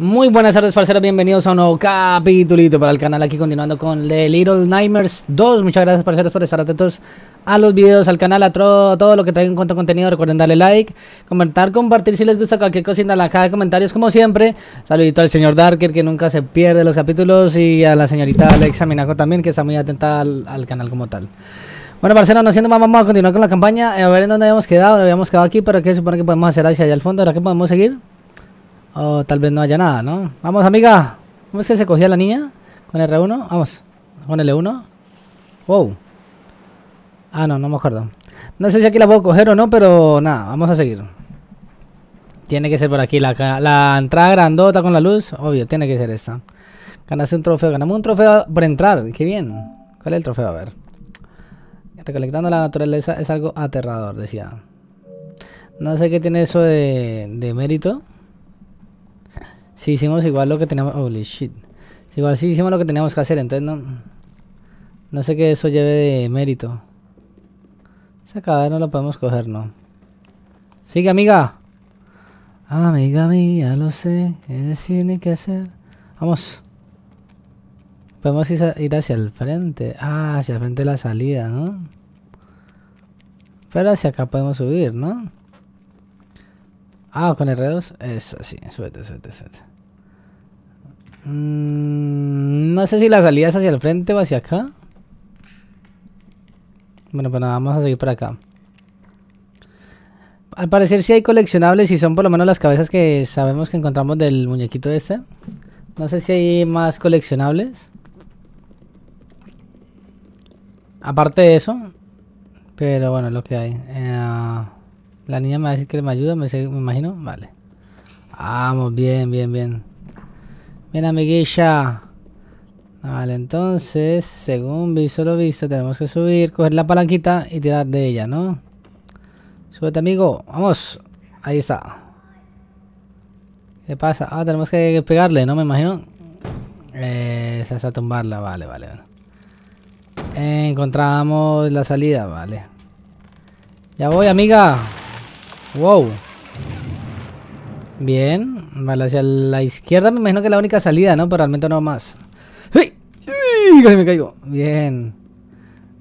Muy buenas tardes, parceros. Bienvenidos a un nuevo capítulito para el canal. Aquí continuando con The Little Nightmares 2. Muchas gracias, parceros, por estar atentos a los videos, al canal, a todo, lo que traigo en cuanto a contenido. Recuerden darle like, comentar, compartir si les gusta cualquier cosita en la caja de comentarios, como siempre. Saludito al señor Darker, que nunca se pierde los capítulos, y a la señorita Alexa Minaco también, que está muy atenta al, al canal como tal. Bueno, parceros, no siendo más, vamos a continuar con la campaña. A ver en dónde habíamos quedado. Habíamos quedado aquí, pero ¿qué se supone que podemos hacer hacia allá al fondo? ¿Ahora qué podemos seguir? O tal vez no haya nada, ¿no? Vamos, amiga. ¿Cómo es que se cogía la niña? ¿Con R1? Vamos. ¿Con L1? Wow. Ah, no, no me acuerdo. No sé si aquí la puedo coger o no, pero nada, vamos a seguir. Tiene que ser por aquí. La, la entrada grandota con la luz, obvio, tiene que ser esta. Ganaste un trofeo. Ganamos un trofeo por entrar. Qué bien. ¿Cuál es el trofeo? A ver. Recolectando la naturaleza es algo aterrador, decía. No sé qué tiene eso de, de mérito. Si hicimos igual lo que teníamos... Holy shit. Igual sí hicimos lo que teníamos que hacer, entonces no... No sé que eso lleve de mérito. Esa cadena no lo podemos coger, ¿no? Sigue, amiga. Amiga mía, lo sé. Es decir, ni qué hacer. Vamos. Podemos ir hacia el frente. Ah, hacia el frente de la salida, ¿no? Pero hacia acá podemos subir, ¿no? Ah, con R2. Eso, sí. Súbete, súbete, súbete. Mm, no sé si la salida es hacia el frente o hacia acá. Bueno, pues nada, vamos a seguir por acá. Al parecer sí hay coleccionables y son por lo menos las cabezas que sabemos que encontramos del muñequito este. No sé si hay más coleccionables. Aparte de eso. Pero bueno, es lo que hay. Eh, la niña me va a decir que me ayuda, me, imagino. Vale. Vamos, bien, bien, bien. Bien, amiguilla. Vale, entonces, según visto lo visto, tenemos que subir, coger la palanquita y tirar de ella, ¿no? Súbete, amigo. Vamos. Ahí está. ¿Qué pasa? Ah, tenemos que pegarle, ¿no? Me imagino. Eh, se hace tumbarla. Vale, vale, vale. Encontramos la salida, vale. Ya voy, amiga. Wow. Bien. Vale, hacia la izquierda me imagino que es la única salida, ¿no? Pero realmente no más. ¡Uy! Casi me caigo. Bien.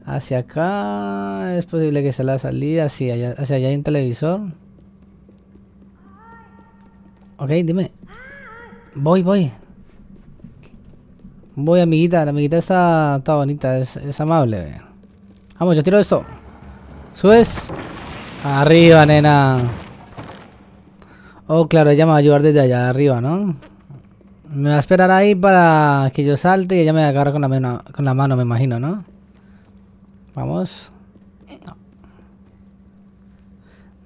Hacia acá es posible que sea la salida. Allá, hacia allá hay un televisor. Ok, dime. Voy, voy. Voy, amiguita. La amiguita está, está bonita. Es, es amable. Vamos, yo tiro esto. ¿Subes? Arriba, nena. Oh, claro, ella me va a ayudar desde allá arriba, ¿no? Me va a esperar ahí para que yo salte y ella me agarra con la, mano, con la mano, me imagino, ¿no? Vamos.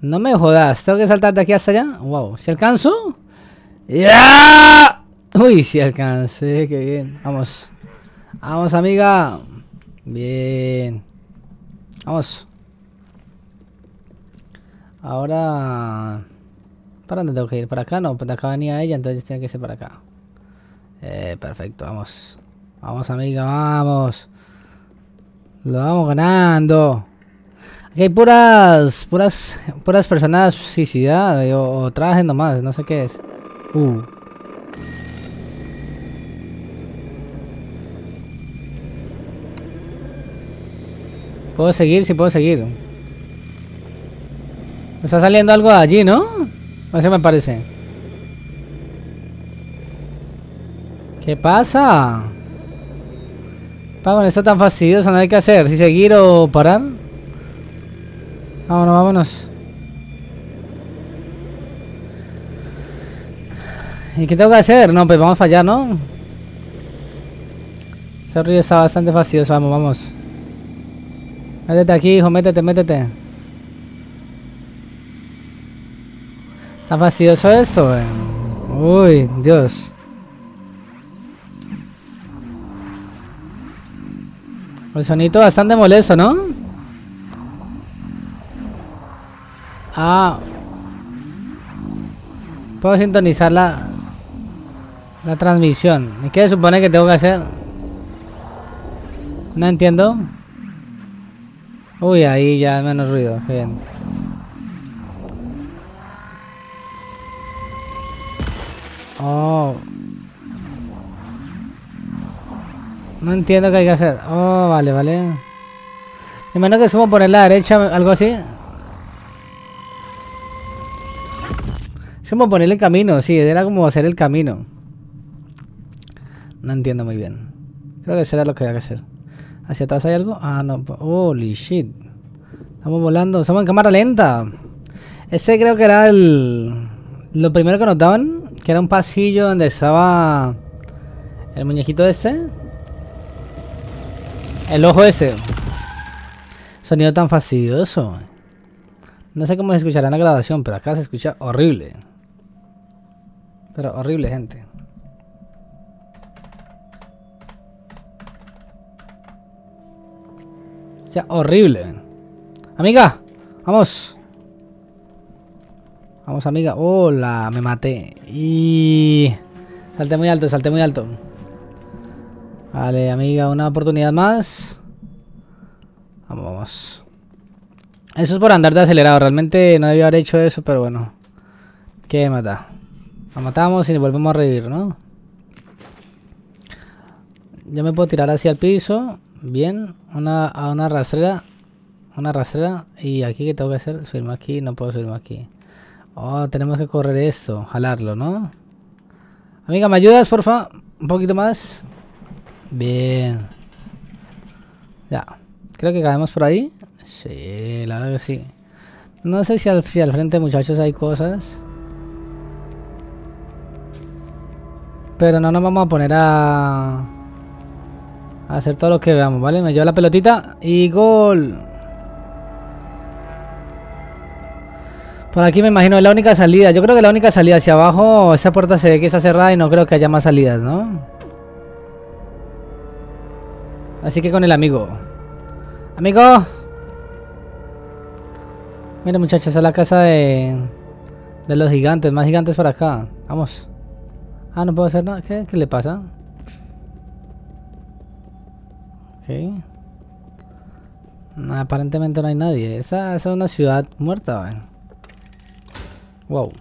No. me jodas, tengo que saltar de aquí hasta allá. Wow, ¿si alcanzo? ¡Ya! Uy, si alcancé, qué bien. Vamos. Vamos, amiga. Bien. Vamos. Ahora... ¿Para dónde tengo que ir? ¿Para acá? No, para acá venía ella, entonces tiene que ser para acá. Eh, perfecto, vamos. Vamos, amiga, vamos. Lo vamos ganando. Aquí hay puras, puras, puras personas suicidadas o, o trajes nomás, no sé qué es. Uh. ¿Puedo seguir? Sí, puedo seguir. Está saliendo algo de allí, ¿no? Así me parece. ¿Qué pasa? con esto tan fastidioso, no hay que hacer. Si seguir o parar. Vámonos, vámonos. ¿Y qué tengo que hacer? No, pues vamos a fallar, ¿no? Ese río está bastante fastidioso. Vamos, vamos. Métete aquí, hijo, métete, métete. Está fastidioso esto, eh. Uy, Dios. El sonido bastante molesto, ¿no? Ah. Puedo sintonizar la, la transmisión. ¿Y qué se supone que tengo que hacer? No entiendo. Uy, ahí ya menos ruido. Bien. Oh. No entiendo qué hay que hacer. Oh, vale, vale. Me imagino que como poner la derecha, algo así. Es como ponerle camino, sí, era como hacer el camino. No entiendo muy bien. Creo que será lo que hay que hacer. ¿Hacia atrás hay algo? Ah, no. Holy shit. Estamos volando. Estamos en cámara lenta. Ese creo que era el... Lo primero que nos daban. Que era un pasillo donde estaba... El muñequito este. El ojo ese. Sonido tan fastidioso. No sé cómo se escuchará en la grabación, pero acá se escucha horrible. Pero horrible, gente. O sea, horrible. Amiga, vamos. Vamos, amiga. Hola, me maté. Y... Salté muy alto, salté muy alto. Vale, amiga, una oportunidad más. Vamos, vamos. Eso es por andar de acelerado. Realmente no debía haber hecho eso, pero bueno. ¿Qué mata? La matamos y volvemos a revivir, ¿no? Yo me puedo tirar hacia el piso. Bien. Una, a una rastrera. Una rastrera. Y aquí, ¿qué tengo que hacer? Subirme aquí. No puedo subirme aquí. Oh, tenemos que correr esto. Jalarlo, ¿no? Amiga, ¿me ayudas, porfa? Un poquito más. Bien. Ya. Creo que caemos por ahí. Sí, la verdad que sí. No sé si al, frente, muchachos, hay cosas. Pero no nos vamos a poner a... a hacer todo lo que veamos, ¿vale? Me lleva la pelotita y gol. Por aquí me imagino es la única salida. Yo creo que la única salida hacia abajo, esa puerta se ve que está cerrada y no creo que haya más salidas, ¿no? Así que con el amigo. Amigo. Mira muchachos, es la casa de... De los gigantes, más gigantes por acá. Vamos. Ah, no puedo hacer nada. ¿Qué, ¿Qué le pasa? Ok. aparentemente no hay nadie. Esa, esa es una ciudad muerta. Wow.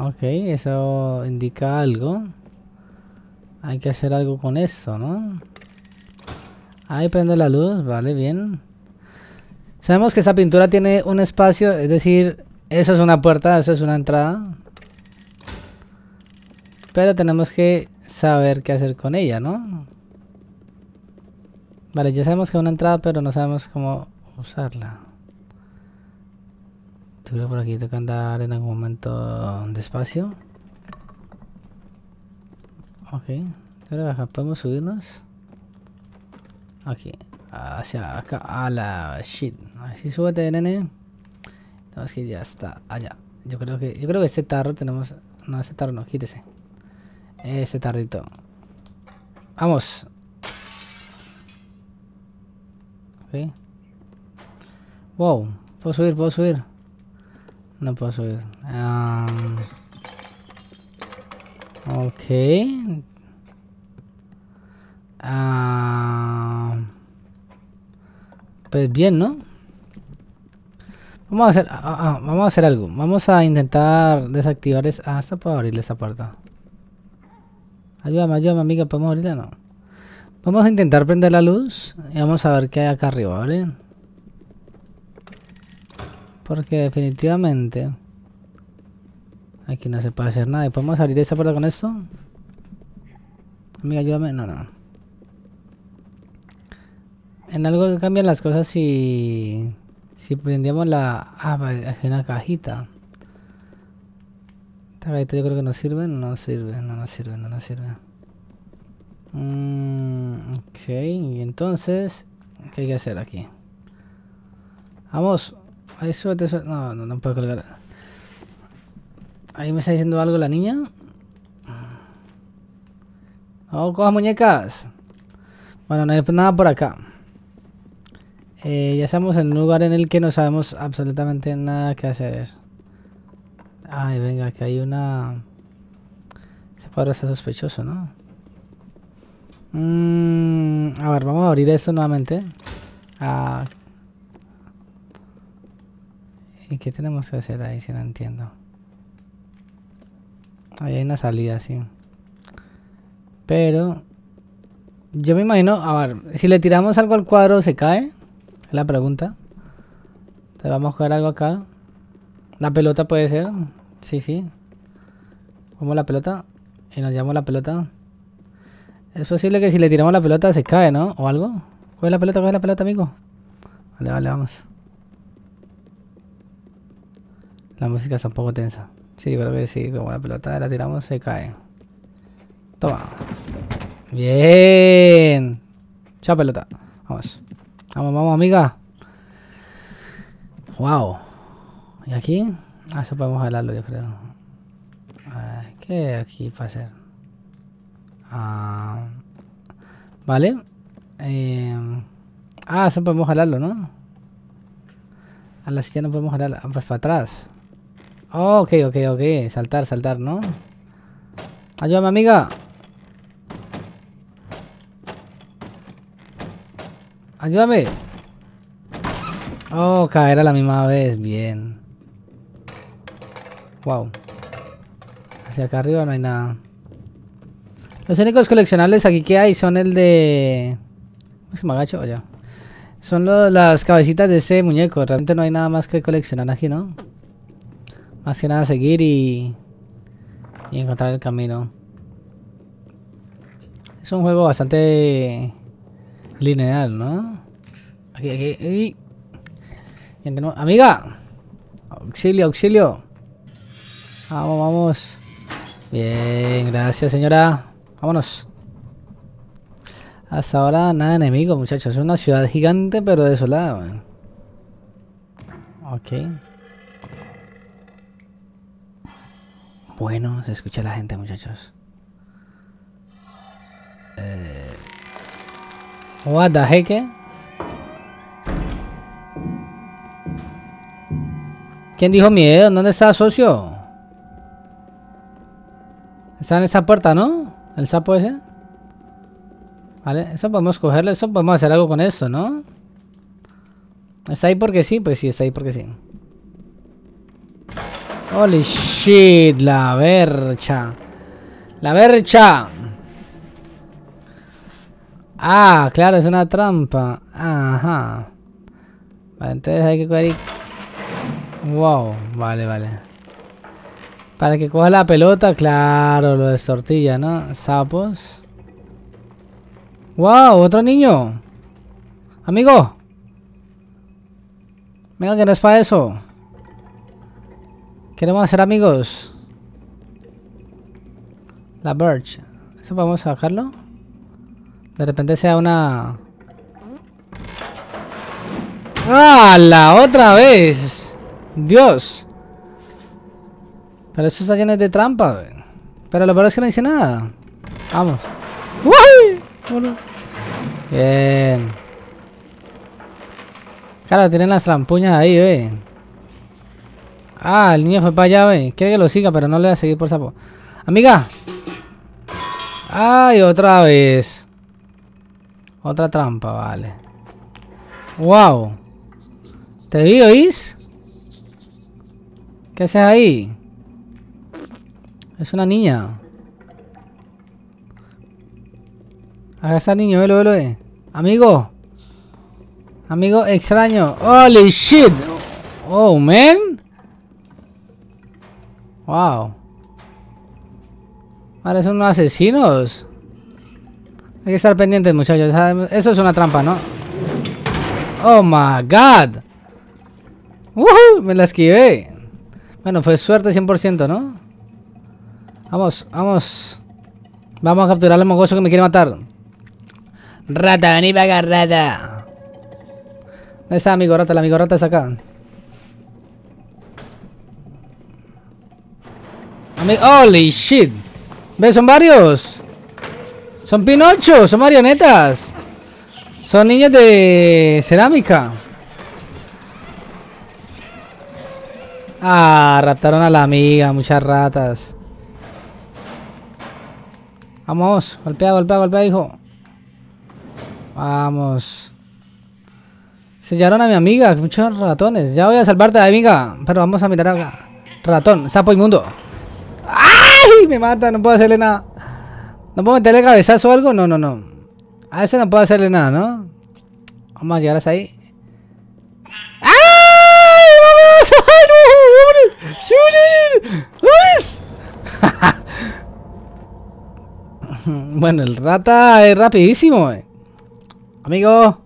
Ok, eso indica algo. Hay que hacer algo con esto, ¿no? Ahí prende la luz, vale, bien. Sabemos que esa pintura tiene un espacio, es decir, eso es una puerta, eso es una entrada. Pero tenemos que saber qué hacer con ella, ¿no? Vale, ya sabemos que es una entrada, pero no sabemos cómo usarla. Creo por aquí que andar en algún momento despacio. Ok, acá podemos subirnos. Aquí. Hacia acá. A la shit. Así súbete, nene. Tenemos que ya está. Allá. Yo creo que. Yo creo que este tarro tenemos. No, ese tarro no, quítese. Ese tardito. Vamos. Ok. Wow. Puedo subir, puedo subir. No puedo subir. Um, ok. Ah, pues bien, ¿no? Vamos a hacer, ah, vamos a hacer algo. Vamos a intentar desactivar esa. Hasta puedo abrirle esa puerta. Ayúdame, ayúdame, amiga. ¿Podemos abrirla? No. Vamos a intentar prender la luz y vamos a ver qué hay acá arriba, ¿vale? Porque definitivamente aquí no se puede hacer nada. ¿Podemos abrir esa puerta con esto? Amiga, ayúdame. No, no. En algo cambian las cosas si... Si prendíamos la... Ah, es una cajita. Esta cajita yo creo que no sirve. No sirve, no nos sirve, no nos sirve. Mm, ok, y entonces... ¿Qué hay que hacer aquí? Vamos. Ahí suerte, suerte. No, no, no puedo colgar. Ahí me está diciendo algo la niña. Oh, coja muñecas. Bueno, no hay nada por acá. Eh, ya estamos en un lugar en el que no sabemos absolutamente nada que hacer. Ay, venga, que hay una... Ese cuadro está sospechoso, ¿no? Mm, a ver, vamos a abrir esto nuevamente. Ah. ¿Y qué tenemos que hacer ahí si no entiendo? Ahí hay una salida, sí. Pero... Yo me imagino... A ver, si le tiramos algo al cuadro, ¿se cae? Es la pregunta. Te vamos a coger algo acá. La pelota puede ser. Sí, sí. Como la pelota. Y nos llevamos la pelota. Es posible que si le tiramos la pelota se cae, ¿no? O algo. Coge la pelota, coge la pelota, amigo. Vale, vale, vamos. La música está un poco tensa. Sí, creo que sí. Como la pelota la tiramos, se cae. Toma. Bien. Chao, pelota. Vamos. Vamos, vamos, amiga. Wow. ¿Y aquí? Ah, eso podemos hablarlo, yo creo. ¿Qué aquí para hacer? Ah, vale. Eh, ah, eso podemos jalarlo, ¿no? A la silla no podemos jalarla. Ah, pues para atrás. Oh, ok, ok, ok. Saltar, saltar, ¿no? Ayúdame, amiga. Ayúdame. Oh, caer a la misma vez. Bien. Wow. Hacia acá arriba no hay nada. Los únicos coleccionables aquí que hay son el de... ¿Cómo me agacho? Son las cabecitas de ese muñeco. Realmente no hay nada más que coleccionar aquí, ¿no? Más que nada seguir y... Y encontrar el camino. Es un juego bastante... Lineal, ¿no? Aquí, aquí. Amiga. Auxilio, auxilio. Vamos, vamos. Bien, gracias señora. Vámonos. Hasta ahora nada enemigo, muchachos. Es una ciudad gigante pero desolada. Ok. Bueno, se escucha la gente, muchachos. Eh... What the heck? ¿Quién dijo miedo? ¿Dónde está, socio? Está en esa puerta, ¿no? El sapo ese. Vale, eso podemos cogerlo, eso podemos hacer algo con eso, ¿no? ¿Está ahí porque sí? Pues sí, está ahí porque sí. Holy shit, la vercha. La vercha. Ah, claro, es una trampa. Ajá. Vale, entonces hay que coger Wow, vale, vale. Para que coja la pelota, claro, lo de tortilla, ¿no? Sapos. Wow, otro niño. Amigo. Venga, que no es para eso. Queremos hacer amigos. La Birch. ¿Eso podemos bajarlo? De repente sea una... ¡Ah! ¡La otra vez! Dios. Pero eso está lleno de trampa, Pero lo peor es que no dice nada. Vamos. Bien. Claro, tienen las trampuñas ahí, ve. Ah, el niño fue para allá, ve. Quiere que lo siga, pero no le va a seguir por sapo. Amiga. Ay, otra vez. Otra trampa, vale. Wow. ¿Te vi, oís? ¿Qué haces ahí? Es una niña. Haga esa niño, velo, velo, eh. Amigo. Amigo extraño. Holy shit. Oh, man. Wow. Ahora son unos asesinos. Hay que estar pendientes, muchachos. Eso es una trampa, ¿no? Oh my god. Me la esquivé. Bueno, fue suerte 100%, ¿no? Vamos, vamos. Vamos a capturar al mogoso que me quiere matar. Rata, vení para acá, rata. ¿Dónde está amigo rata? El amigo rata está acá. Holy shit. ¿Ves? Son varios. Son Pinocho, son marionetas. Son niños de cerámica. Ah, raptaron a la amiga, muchas ratas. Vamos, golpea, golpea, golpea, hijo. Vamos. Sellaron a mi amiga, muchos ratones. Ya voy a salvarte, amiga. Pero vamos a mirar acá. Ratón, sapo inmundo. ¡Ay! Me mata, no puedo hacerle nada. ¿No puedo meterle cabezazo o algo? No, no, no. A ese no puedo hacerle nada, ¿no? Vamos a llegar hasta ahí. ¡Ay! ¡Vamos! ¡Ay, no! bueno, el rata es rapidísimo, eh. Amigo.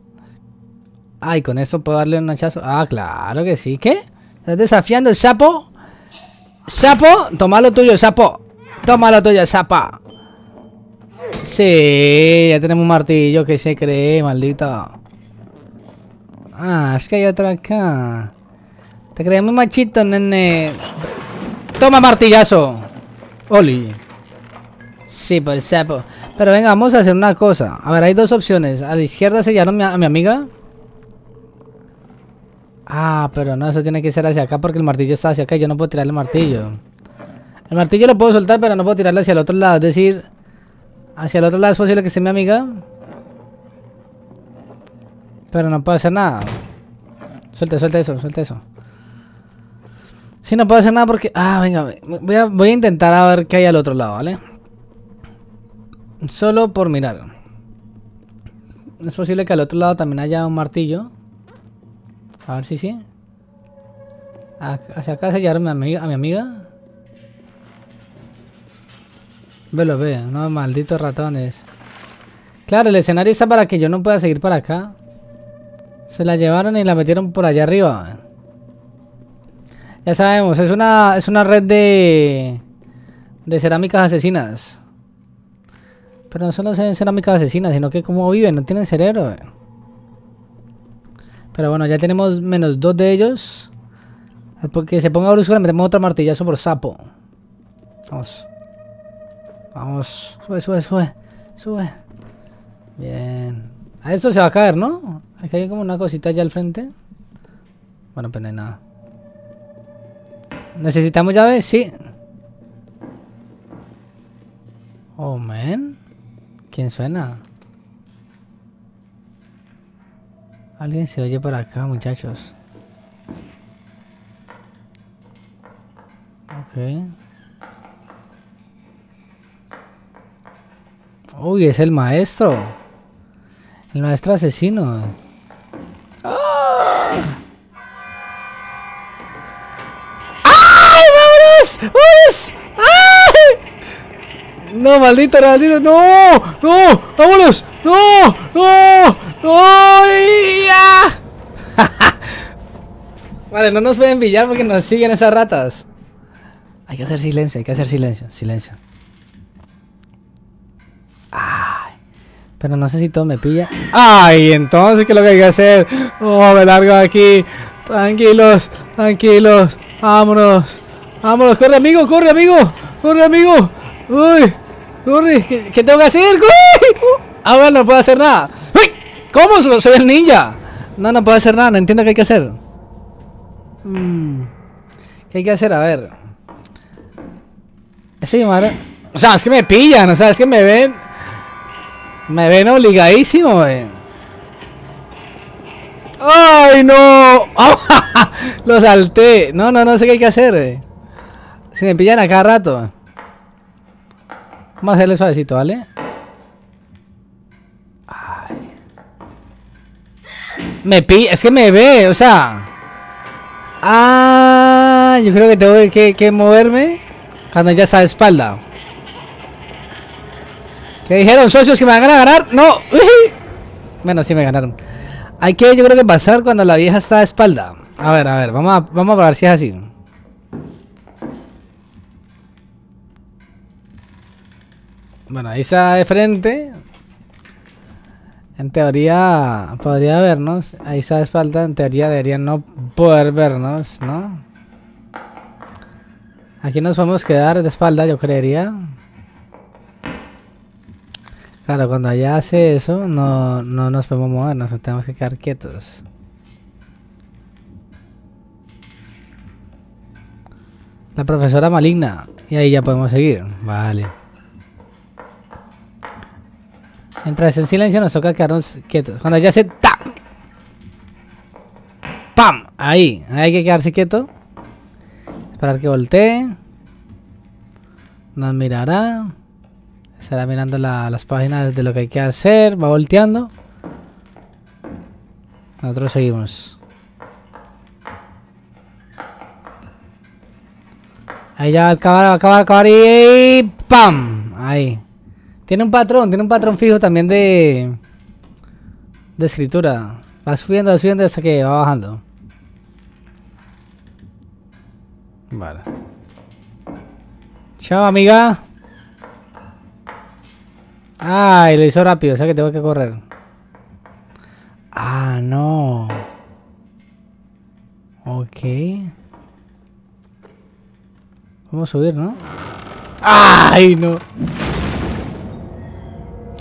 Ay, con eso puedo darle un hachazo. Ah, claro que sí. ¿Qué? ¿Estás desafiando el sapo? Sapo, toma lo tuyo, sapo. Toma lo tuyo, sapa. Sí, ya tenemos un martillo que se cree, maldito. Ah, es que hay otro acá. Te crees muy machito, nene. Toma martillazo. Oli. Sí, pues sapo. Pero venga, vamos a hacer una cosa. A ver, hay dos opciones. A la izquierda sellaron a mi amiga. Ah, pero no, eso tiene que ser hacia acá porque el martillo está hacia acá y yo no puedo tirar el martillo. El martillo lo puedo soltar, pero no puedo tirarlo hacia el otro lado. Es decir, hacia el otro lado es posible que esté mi amiga. Pero no puedo hacer nada. Suelta, suelta eso, suelta eso. Sí, no puedo hacer nada porque... Ah, venga, voy a, voy a intentar a ver qué hay al otro lado, ¿vale? Solo por mirar. Es posible que al otro lado también haya un martillo. A ver si sí. Hacia acá se llevaron a mi amiga. A mi amiga. Velo, ve, unos malditos ratones. Claro, el escenario está para que yo no pueda seguir para acá. Se la llevaron y la metieron por allá arriba. Ya sabemos, es una, es una red de, de cerámicas asesinas. Pero no solo cerámicas asesinas, sino que como viven, no tienen cerebro. Pero bueno, ya tenemos menos dos de ellos. Porque se ponga brusco le metemos otro martillazo por sapo. Vamos. Vamos. Sube, sube, sube. Sube. Bien. A esto se va a caer, ¿no? Aquí hay como una cosita allá al frente. Bueno, pues no hay nada. ¿Necesitamos llaves? Sí. Oh, man. ¿Quién suena? Alguien se oye por acá, muchachos. Ok. Uy, es el maestro. El maestro asesino. ¡Ah! ¡Ay, vámonos! ¡Vámonos! ¡Ay! No, maldito, maldito, no, no, vámonos, no, no, ¡Ay! vale, no nos pueden pillar porque nos siguen esas ratas. Hay que hacer silencio, hay que hacer silencio, silencio. Ay, pero no sé si todo me pilla. Ay, entonces, ¿qué es lo que hay que hacer? Oh, me largo aquí. Tranquilos, tranquilos. Vámonos. Vámonos, corre, amigo, corre, amigo. Corre, amigo. Uy, corre. ¿Qué, tengo que hacer? ¡Uy! Ah, bueno, no puedo hacer nada. ¡Uy! ¿Cómo? Soy el ninja. No, no puedo hacer nada, no entiendo qué hay que hacer. Mm. ¿Qué hay que hacer? A ver. Sí, madre. O sea, es que me pillan, o sea, es que me ven. Me ven obligadísimo, wey. ¡Ay, no! Lo salté. No, no, no sé qué hay que hacer, wey. Si me pillan a cada rato. Vamos a hacerle suavecito, ¿vale? Me pilla, es que me ve, o sea. Ah, yo creo que tengo que, moverme cuando ya está de espalda. ¿Qué dijeron socios que me van a ganar? No. Bueno, sí me ganaron. Hay que, yo creo que pasar cuando la vieja está de espalda. A ver, a ver, vamos a, vamos a probar si es así. Bueno, ahí está de frente. En teoría podría vernos. Ahí de espalda. En teoría deberían no poder vernos, ¿no? Aquí nos podemos quedar de espalda, yo creería. Claro, cuando ella hace eso, no, no nos podemos mover, nos tenemos que quedar quietos. La profesora maligna. Y ahí ya podemos seguir. Vale. Mientras en silencio nos toca quedarnos quietos. Cuando ya se... ¡Ta! ¡Pam! Ahí. Ahí hay que quedarse quieto. Esperar que voltee. Nos mirará. Estará mirando las páginas de lo que hay que hacer. Va volteando. Nosotros seguimos. Ahí ya va a acabar, va a acabar, acabar y ¡pam! Ahí. Tiene un patrón, tiene un patrón fijo también de... De escritura. Va subiendo, va subiendo hasta que va bajando. Vale. Chao, amiga. Ay, lo hizo rápido, o sea que tengo que correr. Ah, no. Ok. Vamos a subir, ¿no? ¡Ay, no!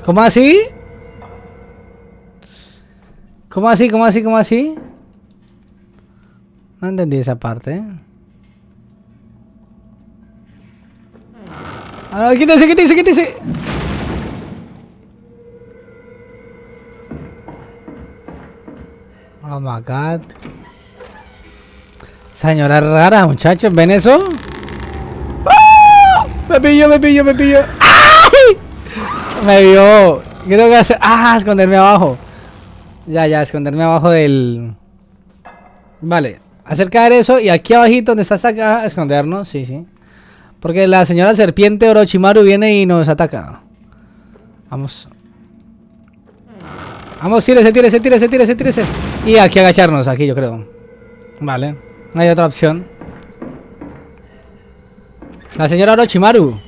¿Cómo así? ¿Cómo así? ¿Cómo así? ¿Cómo así? No entendí esa parte. Ah, quítese, quítese, quítese. Oh my god. Señora rara, muchachos, ¿ven eso? ¡Ah! Me pillo, me pillo, me pillo. Me vio. ¿Qué tengo que hacer? Ah, esconderme abajo. Ya, ya, esconderme abajo del... Vale, hacer caer eso y aquí abajito donde está esta caja, escondernos, sí, sí. Porque la señora serpiente Orochimaru viene y nos ataca. Vamos. Vamos, tírese, tírese, tírese, tírese, tírese. Y aquí agacharnos, aquí yo creo. Vale, no hay otra opción. La señora Orochimaru.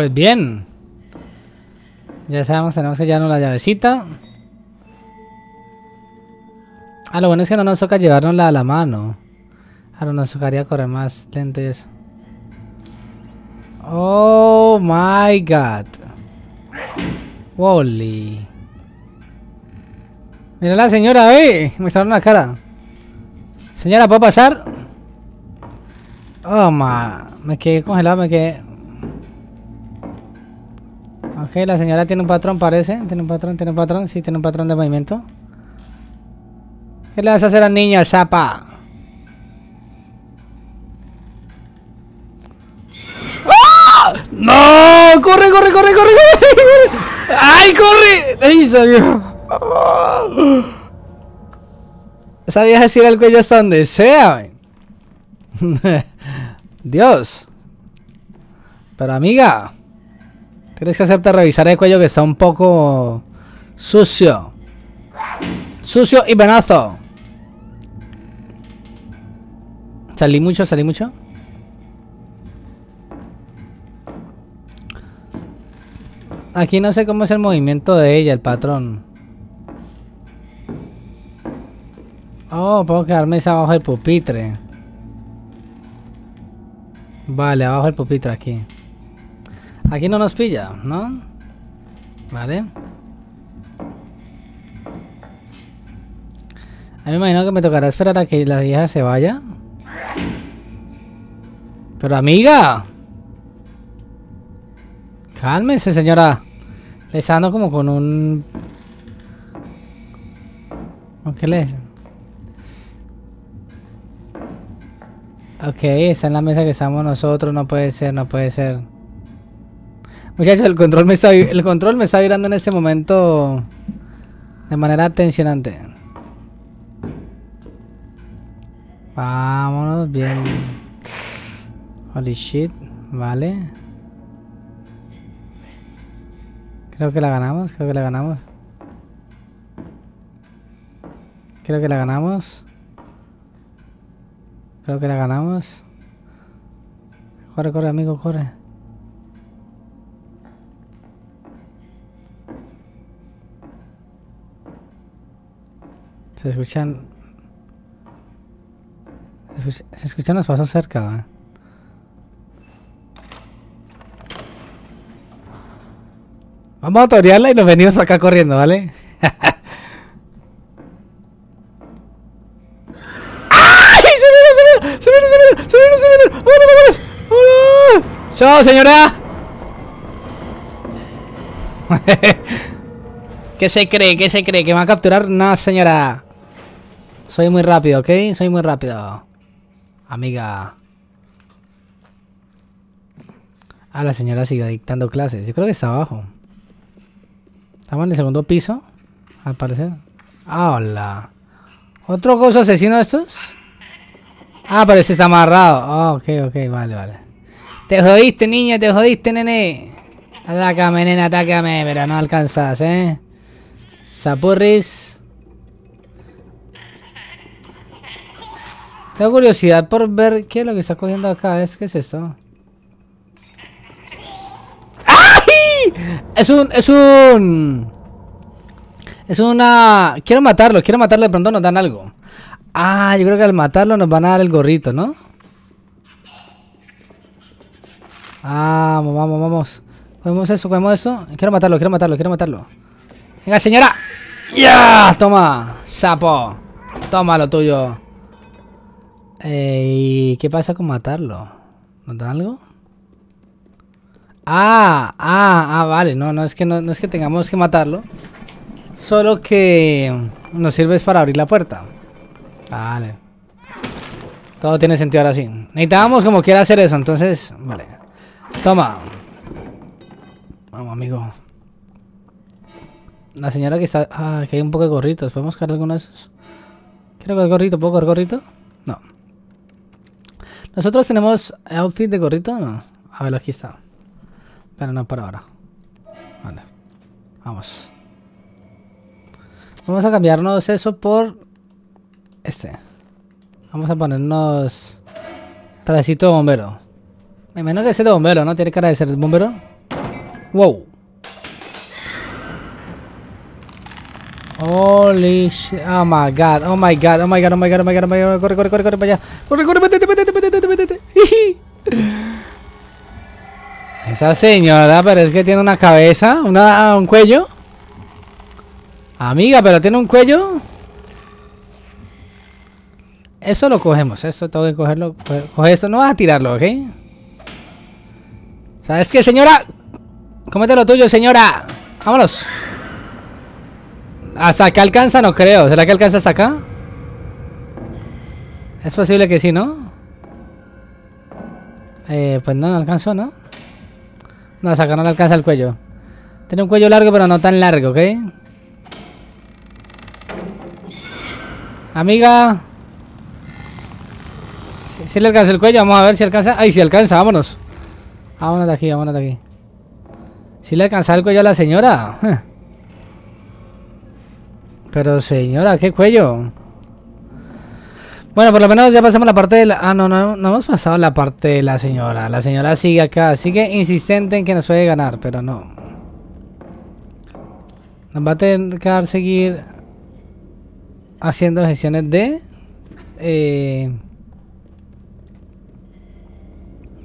Pues bien. Ya sabemos, tenemos que llevarnos la llavecita. Ah, lo bueno es que no nos toca llevárnosla a la mano. Ahora nos tocaría correr más lento eso. Oh my god. Wally. Mira la señora, eh. Está la cara. Señora, ¿puedo pasar? Oh, ma. Me quedé congelado, me quedé. Ok, la señora tiene un patrón, parece. Tiene un patrón, tiene un patrón. Sí, tiene un patrón de movimiento. ¿Qué le vas a hacer al niño, zapa? ¡Ah! ¡No! ¡Corre, corre, corre, corre! ¡Ay, corre! ¡Ahí salió! Esa vieja estira el cuello hasta donde sea. Dios. Pero amiga. Tienes que hacerte revisar el cuello que está un poco sucio. Sucio y venazo. Salí mucho, salí mucho. Aquí no sé cómo es el movimiento de ella, el patrón. Oh, puedo quedarme abajo del pupitre. Vale, abajo del pupitre aquí. Aquí no nos pilla, ¿no? Vale. A mí me imagino que me tocará esperar a que la vieja se vaya. Pero amiga. Cálmese, señora. Le está dando como con un... ¿Con qué? Ok, está en la mesa que estamos nosotros. No puede ser, no puede ser. Muchachos, el control me está, el control me está vibrando en este momento de manera tensionante. Vámonos, bien. Holy shit, vale. Creo que la ganamos, creo que la ganamos. Creo que la ganamos. Creo que la ganamos. Corre, corre, amigo, corre. Se escuchan. Se, escuchan los pasos cerca, ¿eh? Vamos a torearla y nos venimos acá corriendo, ¿vale? ¡Ay! ¡Se viene, se viene! ¡Se viene, se viene! ¡Se viene, se viene! ¡Vámonos, vámonos! ¡Vámonos! ¡Chao, señora! ¿Qué se cree? ¿Qué se cree? ¿Que me va a capturar? No, señora. Soy muy rápido, ¿ok? Soy muy rápido. Amiga. Ah, la señora sigue dictando clases. Yo creo que está abajo. Estamos en el segundo piso. Al parecer. Ah, hola. ¿Otro cosa asesino de estos? Ah, pero ese está amarrado. Ah, ok, ok, vale, vale. Te jodiste, niña, te jodiste, nene. Atácame, nena, atácame, pero no alcanzas, ¿eh? Sapurris. Tengo curiosidad por ver qué es lo que está cogiendo acá. ¿Es, ¿Qué es esto? ¡Ay! Es un... Es un... Es una... Quiero matarlo, quiero matarlo. De pronto nos dan algo. Ah, yo creo que al matarlo nos van a dar el gorrito, ¿no? Vamos, vamos, vamos. Cogemos eso, cogemos eso. Quiero matarlo, quiero matarlo, quiero matarlo. Venga, señora. ¡Ya! Toma, sapo. Toma lo tuyo. ¿Y qué pasa con matarlo? ¿Nos da algo? Ah, ah, ah, vale. No, no es que no, es que tengamos que matarlo. Solo que nos sirve para abrir la puerta. Vale. Todo tiene sentido ahora sí. Necesitábamos como quiera hacer eso, entonces... Vale. Toma. Vamos, amigo. La señora que está... Ah, que hay un poco de gorritos. ¿Podemos cargar alguno de esos? Quiero coger gorrito. ¿Puedo coger gorrito? No. ¿Nosotros tenemos outfit de gorrito? No. A ver, aquí está. Pero no por ahora. Vale. Vamos. Vamos a cambiarnos eso por... Este. Vamos a ponernos... Trajecito de bombero. Me que es de bombero, ¿no? Tiene cara de ser bombero. Wow. Holy shit. Oh my god. Oh my god. Oh my god. Oh my god. Oh my god. Oh my god. Corre, corre, corre, corre para allá. Corre, corre, Esa señora, pero es que tiene una cabeza, una, un cuello. Amiga, pero tiene un cuello. Eso lo cogemos, eso tengo que cogerlo. Coge esto, no vas a tirarlo, ¿ok? ¿Sabes qué, señora? Cómete lo tuyo, señora. Vámonos. ¿Hasta acá alcanza? No creo. ¿Será que alcanza hasta acá? Es posible que sí, ¿no? Eh, pues no, no alcanzó, ¿no? No, hasta acá no le alcanza el cuello. Tiene un cuello largo, pero no tan largo, ¿ok? Amiga. Si, le alcanza el cuello, vamos a ver si alcanza. ¡Ay, si alcanza! Vámonos. Vámonos de aquí, vámonos de aquí. Si le alcanza el cuello a la señora. Pero señora, ¿qué cuello? Bueno, por lo menos ya pasamos la parte de la... Ah, no, no, no hemos pasado la parte de la señora. La señora sigue acá. Sigue insistente en que nos puede ganar, pero no. Nos va a tener que seguir haciendo gestiones de... Eh,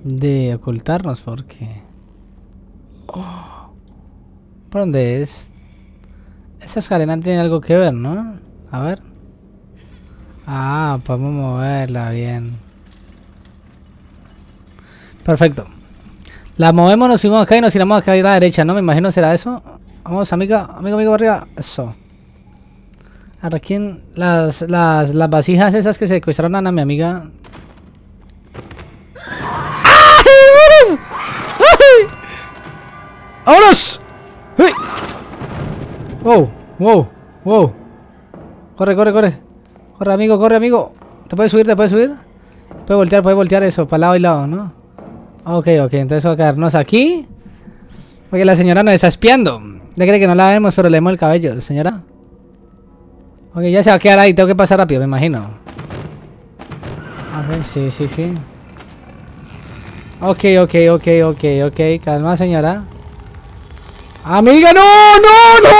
de ocultarnos porque... ¿Por dónde es? Esa escalera tiene algo que ver, ¿no? A ver. Ah, podemos moverla bien. Perfecto. La movemos, nos subimos acá y nos iremos acá a la derecha, ¿no? Me imagino será eso. Vamos, amiga, amigo, amigo, arriba. Eso. Ahora, ¿quién? Las, las, las vasijas esas que se secuestraron a mi amiga. ¡Ay! ¡Vámonos! ¡Ay! ¡Wow! ¡Wow! ¡Wow! Corre, corre, corre. Corre, amigo, corre, amigo. ¿Te puedes subir? ¿Te puedes subir? Puede voltear, puede voltear eso, para lado y lado, ¿no? Ok, ok, entonces vamos a quedarnos aquí. Porque la señora nos está espiando. Ya cree que no la vemos, pero le vemos el cabello, señora. Ok, ya se va a quedar ahí, tengo que pasar rápido, me imagino. Ok, sí, sí, sí. Ok, ok, ok, ok, ok. Calma, señora. Amiga, no, no, no.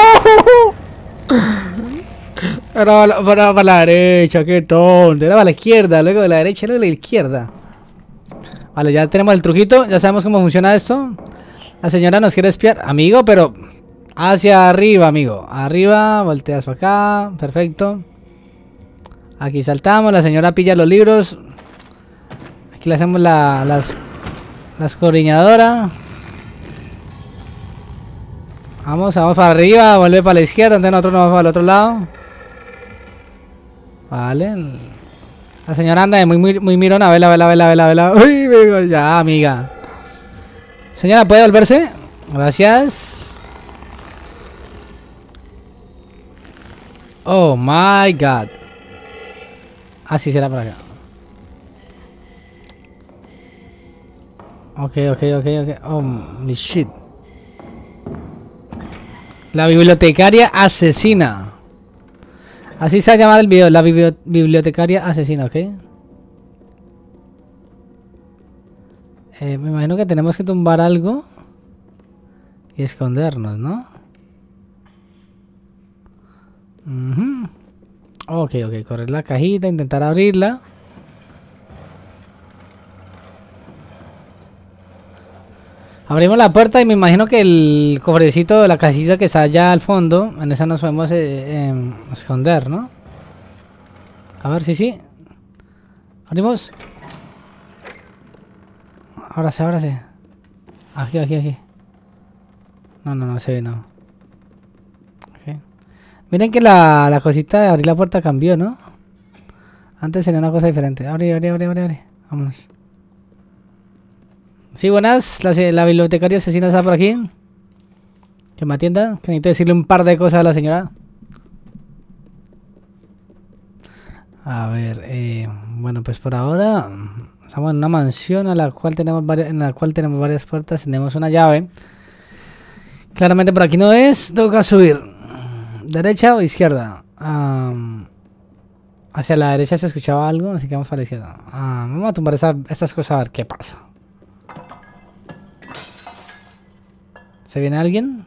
Era para, la derecha, qué tonto. Era para la izquierda, luego de la derecha, luego de la izquierda. Vale, ya tenemos el truquito, ya sabemos cómo funciona esto. La señora nos quiere espiar. Amigo, pero Hacia arriba, amigo. Arriba, volteas para acá. Perfecto. Aquí saltamos. La señora pilla los libros. Aquí le hacemos la, las... La escoriñadora. Vamos, vamos para arriba, vuelve para la izquierda, entonces nosotros nos vamos para el otro lado. Vale. La señora anda de muy, muy, muy mirona, vela, vela, vela, vela, vela. Uy, vengo ya, amiga. Señora, ¿puede volverse? Gracias. Oh my god. Así será para acá. Ok, ok, ok, ok. Oh, mi shit. La bibliotecaria asesina. Así se va a llamar el video, la bibliotecaria asesina, ¿ok? Eh, me imagino que tenemos que tumbar algo y escondernos, ¿no? Ok, ok, correr la cajita, intentar abrirla. Abrimos la puerta y me imagino que el cofrecito, la casita que está allá al fondo, en esa nos podemos eh, em, esconder, ¿no? A ver si sí. Abrimos. Ahora sí, ahora. Aquí, aquí, aquí. No, no, no se ve, no. Miren que la, la cosita de abrir la puerta cambió, ¿no? Antes era una cosa diferente. Abre, abre, abre, abre, abre. Vámonos. Sí, buenas. La, bibliotecaria asesina está por aquí. Que me atienda. Que necesito decirle un par de cosas a la señora. A ver, eh, bueno, pues por ahora estamos en una mansión a la cual tenemos varias, en la cual tenemos varias puertas, tenemos una llave. Claramente por aquí no es, toca subir. ¿Derecha o izquierda? hacia la derecha se escuchaba algo, así que vamos para la izquierda. Vamos a tumbar estas cosas a ver qué pasa. ¿Se viene alguien?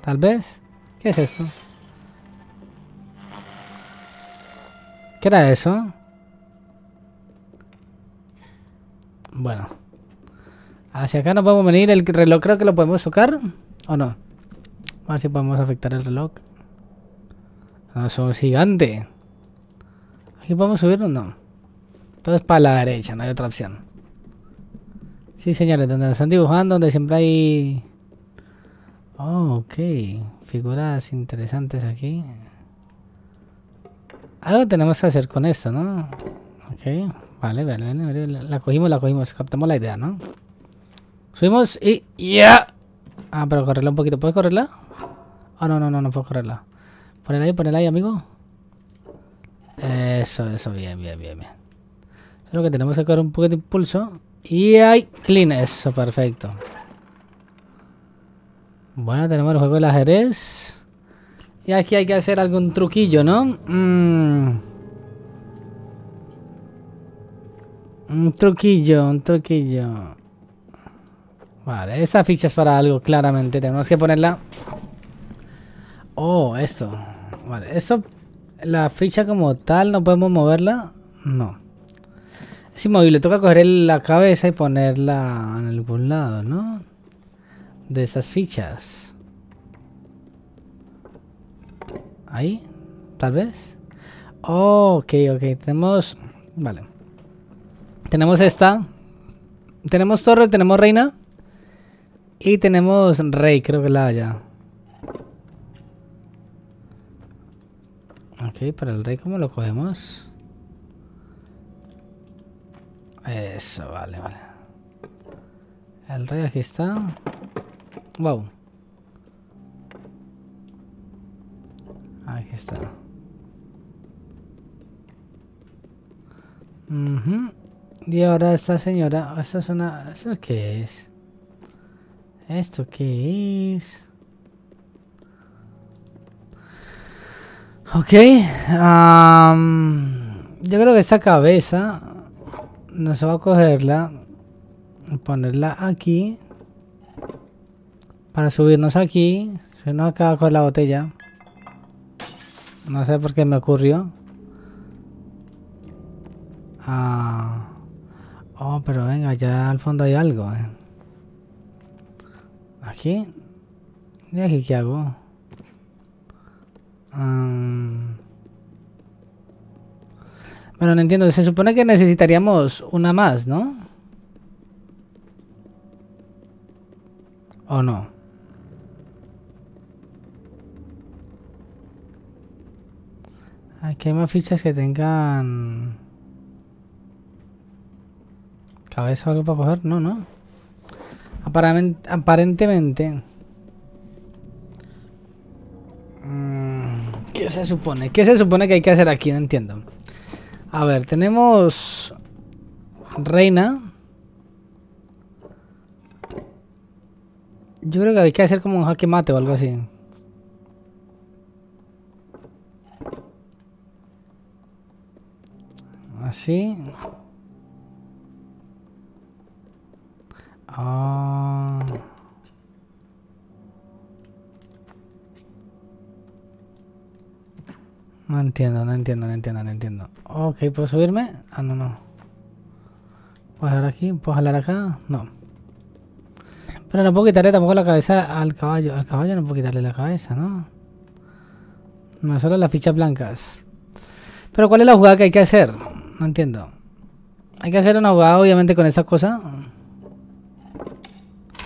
Tal vez. ¿Qué es eso? ¿Qué era eso? Bueno. Hacia acá no podemos venir. El reloj creo que lo podemos tocar. ¿O no? A ver si podemos afectar el reloj. No, somos gigante. ¿Aquí podemos subir o no? Todo es para la derecha, no hay otra opción. Sí, señores, donde están dibujando, donde siempre hay Oh, ok. Figuras interesantes aquí. Algo tenemos que hacer con esto, ¿no? Ok. Vale, vale, vale. La cogimos, la cogimos. Captamos la idea, ¿no? Subimos y... ¡Ya! Ah, pero correrla un poquito. ¿Puedes correrla? Ah, no, no, no, no puedo correrla. Ponela ahí, ponela ahí, amigo. Eso, eso, bien, bien, bien, bien. Solo que tenemos que coger un poquito de impulso. Y ahí, clean. Eso, perfecto. Bueno, tenemos el juego del ajedrez. Y aquí hay que hacer algún truquillo, ¿no? Mm. Un truquillo, un truquillo. Vale, esa ficha es para algo, claramente. Tenemos que ponerla... Oh, esto. Vale, eso... La ficha como tal, ¿no podemos moverla? No. Es inmovible, toca coger la cabeza y ponerla en algún lado, ¿no? De esas fichas. Ahí, tal vez. Oh, ok, ok. Tenemos... Vale. Tenemos esta. Tenemos torre, tenemos reina. Y tenemos rey, creo que la haya. Ok, para el rey, ¿cómo lo cogemos? Eso, vale, vale. El rey aquí está. Wow. Aquí está. Y ahora esta señora, ¿esto es una... ¿Eso qué es? ¿Esto qué es? Ok. yo creo que esa cabeza no se va a cogerla, ponerla aquí. Para subirnos aquí. Se nos acaba con la botella. No sé por qué me ocurrió. Ah. Oh, pero venga, ya al fondo hay algo. Eh. Aquí. ¿Y aquí qué hago? Bueno, no entiendo. Se supone que necesitaríamos una más, ¿no? ¿O no? Aquí hay más fichas que tengan... ¿Cabeza o algo para coger? No, no. Aparentemente... Mm, ¿Qué se supone? ¿Qué se supone que hay que hacer aquí? No entiendo. A ver, tenemos... Reina. Yo creo que hay que hacer como un jaque mate o algo así. Así. Ah. No entiendo, no entiendo, no entiendo, no entiendo. Ok, ¿puedo subirme? Ah, no, no. ¿Puedo jalar aquí? ¿Puedo jalar acá? No. Pero no puedo quitarle tampoco la cabeza al caballo. Al caballo no puedo quitarle la cabeza, ¿no? No, solo las fichas blancas. Pero ¿cuál es la jugada que hay que hacer? No entiendo. Hay que hacer una jugada obviamente con esa cosa.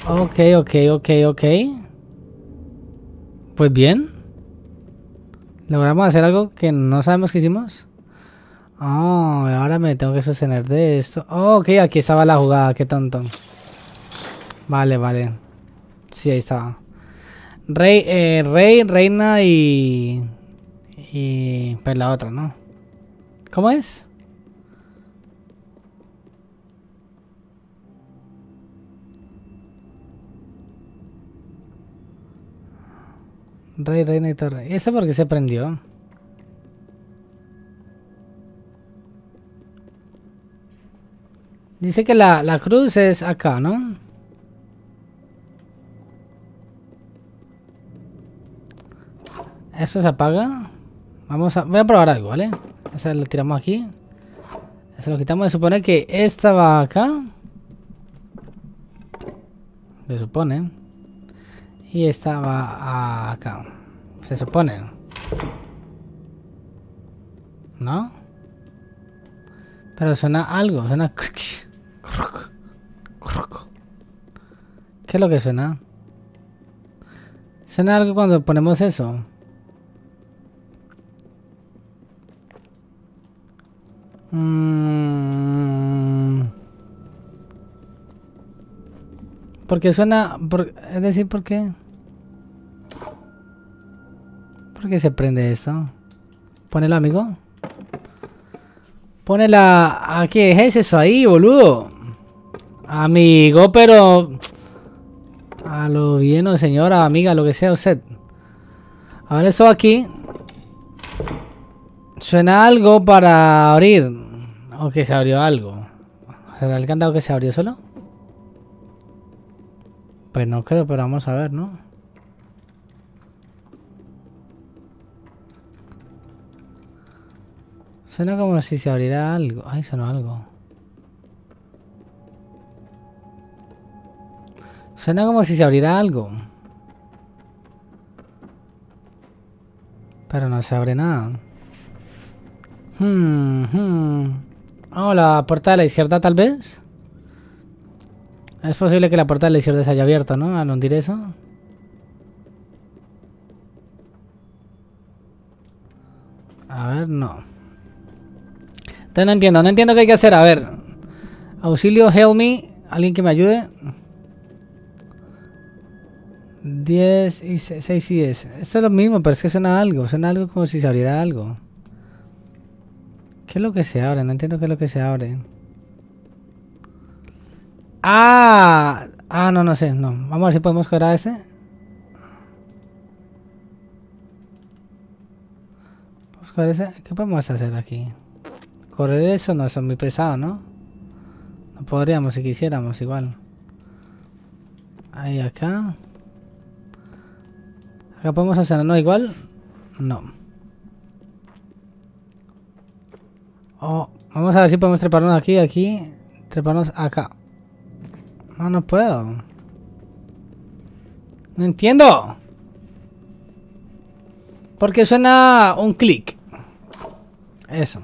Ok, ok, ok, ok. Pues bien. Logramos hacer algo que no sabemos que hicimos. Oh, ahora me tengo que sostener de esto. Oh, ok, aquí estaba la jugada, qué tonto. Vale, vale. Sí, ahí estaba. Rey, eh, rey, reina y... Y... Pues la otra, ¿no? ¿Cómo es? Rey, reina y torre. ¿Y eso por qué se prendió? Dice que la, la cruz es acá, ¿no? Eso se apaga. Vamos a... Voy a probar algo, ¿vale? Eso lo tiramos aquí. Eso lo quitamos. Se supone que esta va acá. Se supone. Y esta va acá. Se supone. ¿No? Pero suena algo. Suena... ¿Qué es lo que suena? Suena algo cuando ponemos eso. Mm. Porque suena... es decir, ¿por qué? ¿Por qué se prende eso? Ponelo, amigo. Ponela... ¿A qué es eso ahí, boludo? Amigo, pero... A lo bien, señora, amiga, lo que sea usted. A ver, eso aquí... Suena algo para abrir. O que se abrió algo. ¿Será el candado que se abrió solo? Pues no creo, pero vamos a ver, ¿no? Suena como si se abriera algo. Ay, sonó algo. Suena como si se abriera algo. Pero no se abre nada. Hmm, hmm. Oh, la puerta de la izquierda tal vez. Es posible que la puerta de la izquierda se haya abierto, ¿no? Al hundir eso. A ver, no. Entonces no entiendo, no entiendo qué hay que hacer. A ver. Auxilio, help me. Alguien que me ayude. 10 y 6 y 10. Esto es lo mismo, pero es que suena algo. Suena algo como si se abriera algo. ¿Qué es lo que se abre? No entiendo qué es lo que se abre. ¡Ah! Ah, no, no sé. No. Vamos a ver si podemos coger a ese. ¿Qué podemos hacer aquí? Correr eso no, eso es muy pesado, ¿no? No podríamos si quisiéramos igual. Ahí acá. Acá podemos hacerlo igual. No. Oh, vamos a ver si podemos treparnos aquí, aquí. Treparnos acá. No, no puedo. No entiendo. Porque suena un clic. Eso.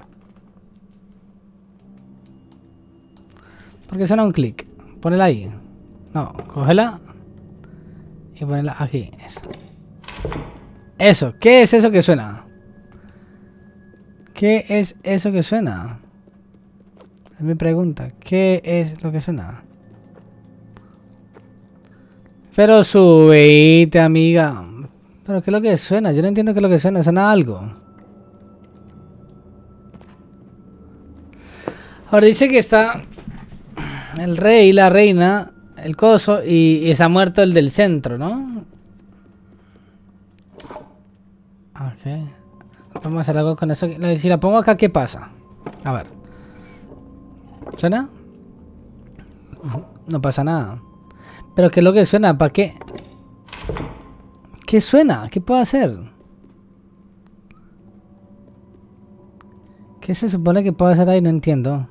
Porque suena un clic. Ponela ahí. No, cógela. Y ponerla aquí. Eso. Eso. ¿Qué es eso que suena? ¿Qué es eso que suena? Es mi pregunta. ¿Qué es lo que suena? Pero subite, amiga. ¿Pero qué es lo que suena? Yo no entiendo qué es lo que suena. Suena algo. Ahora dice que está el rey, la reina, el coso y, y ha muerto el del centro, ¿no? Ok. Vamos a hacer algo con eso. Si la pongo acá, ¿qué pasa? A ver. ¿Suena? No pasa nada. ¿Pero qué es lo que suena? ¿Para qué? ¿Qué suena? ¿Qué puedo hacer? ¿Qué se supone que puedo hacer ahí? No entiendo.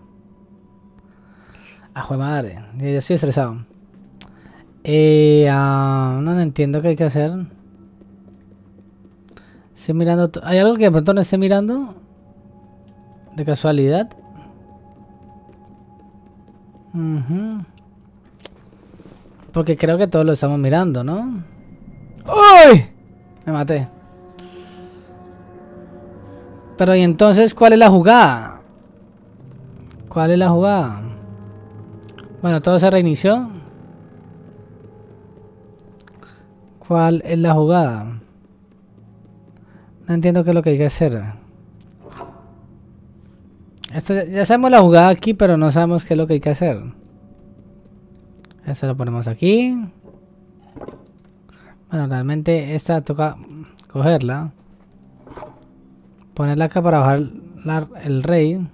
Ah, madre. Yo estoy estresado. Eh, ah, no, entiendo qué hay que hacer. Estoy mirando. ¿Hay algo que de pronto no esté mirando? De casualidad. Porque creo que todos lo estamos mirando, ¿no? ¡Uy! Me maté. Pero y entonces, ¿cuál es la jugada? ¿Cuál es la jugada? Bueno, todo se reinició. ¿Cuál es la jugada? No entiendo qué es lo que hay que hacer. ya sabemos la jugada aquí, pero no sabemos qué es lo que hay que hacer. Eso lo ponemos aquí. Bueno, realmente esta toca cogerla. Ponerla acá para bajar el rey.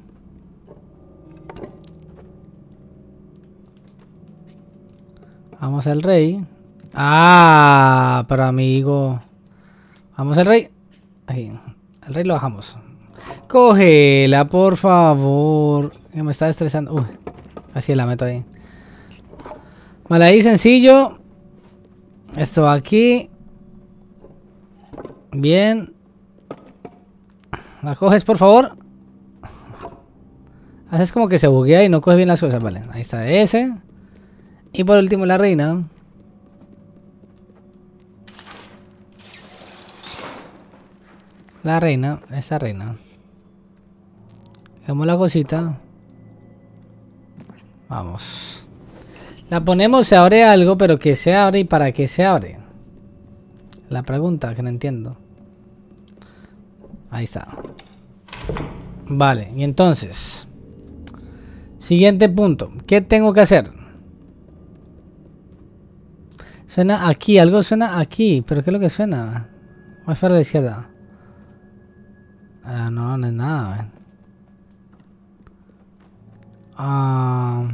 Vamos al rey. Ah, pero amigo. Vamos al rey. El rey lo bajamos. Cógela, por favor. Me está estresando. Uy, así la meto ahí. Vale, ahí sencillo. Esto aquí. Bien. La coges, por favor. Haces como que se buguea y no coges bien las cosas. Vale, ahí está ese. Y por último la reina. La reina, esta reina. Hacemos la cosita. Vamos. La ponemos, se abre algo, pero que se abre y para qué se abre. La pregunta que no entiendo. Ahí está. Vale, y entonces. Siguiente punto. ¿Qué tengo que hacer? Suena aquí, algo suena aquí. ¿Pero qué es lo que suena? Más para la izquierda. Ah, no, no es nada. Ah...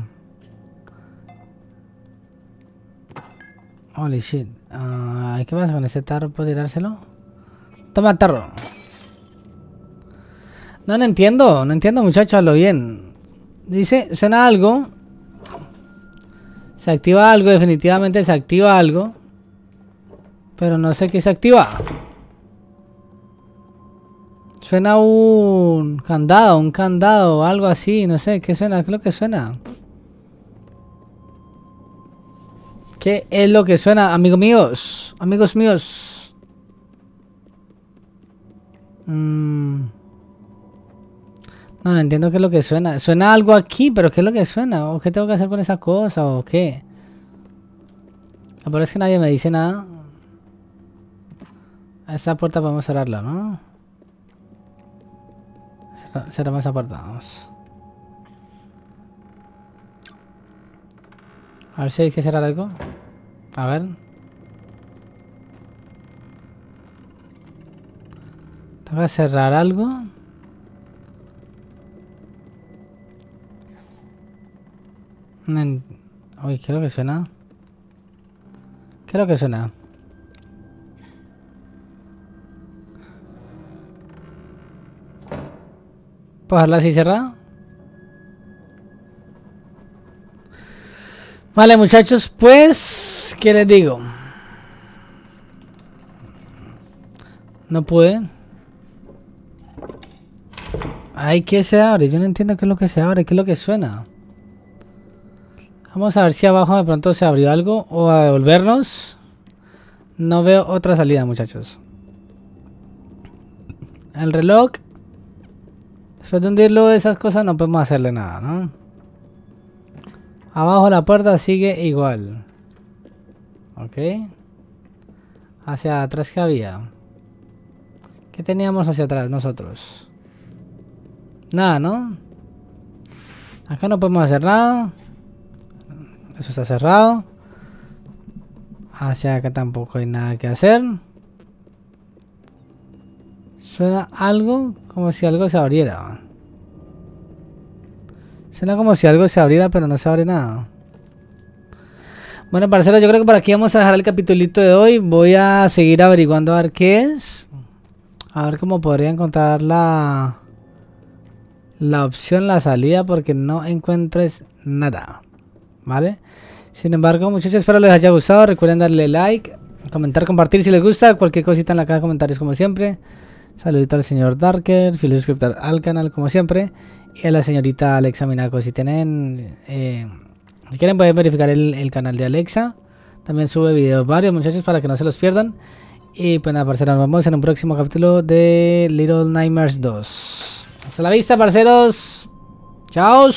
Holy shit. Uh, ¿Qué pasa con ese tarro? ¿Puedo tirárselo? Toma tarro. No, no entiendo. No entiendo, muchachos. Lo bien. Dice, suena algo. Se activa algo. Definitivamente se activa algo. Pero no sé qué se activa. Suena un candado, un candado, algo así. No sé, ¿qué suena? ¿Qué lo que suena? ¿Qué es lo que suena, amigos míos? Amigos míos. Mm. No, no entiendo qué es lo que suena. Suena algo aquí, pero ¿qué es lo que suena? ¿O qué tengo que hacer con esa cosa? ¿O qué? Peor es que nadie me dice nada. Esa puerta podemos cerrarla, ¿no? Cerramos esa puerta, vamos. A ver si hay que cerrar algo. A ver. Tengo que cerrar algo. Uy, ¿qué es lo que suena? ¿Qué es lo que suena? ¿Puedo dejarla así cerrada? Vale, muchachos, pues, ¿qué les digo? No puede. Ay, ¿qué se abre? Yo no entiendo qué es lo que se abre, qué es lo que suena. Vamos a ver si abajo de pronto se abrió algo o a devolvernos. No veo otra salida, muchachos. El reloj. Después de hundirlo, esas cosas no podemos hacerle nada, ¿no? Abajo la puerta sigue igual. Ok. Hacia atrás que había. ¿Qué teníamos hacia atrás nosotros? Nada, ¿no? Acá no podemos hacer nada. Eso está cerrado. Hacia acá tampoco hay nada que hacer. Suena algo como si algo se abriera. Suena como si algo se abriera, pero no se abre nada. Bueno, parceros, yo creo que por aquí vamos a dejar el capitulito de hoy. Voy a seguir averiguando a ver qué es. A ver cómo podría encontrar la, la opción, la salida, porque no encuentres nada. ¿Vale? Sin embargo, muchachos, espero les haya gustado. Recuerden darle like, comentar, compartir si les gusta. Cualquier cosita en la caja de comentarios, como siempre. Saludito al señor Darker, fiel suscriptor al canal, como siempre. Y a la señorita Alexa Minaco. Si tienen. Eh, si quieren, pueden verificar el, canal de Alexa. También sube videos varios, muchachos, para que no se los pierdan. Y pues nada, parceros, nos vemos en un próximo capítulo de Little Nightmares 2. Hasta la vista, parceros. Chao.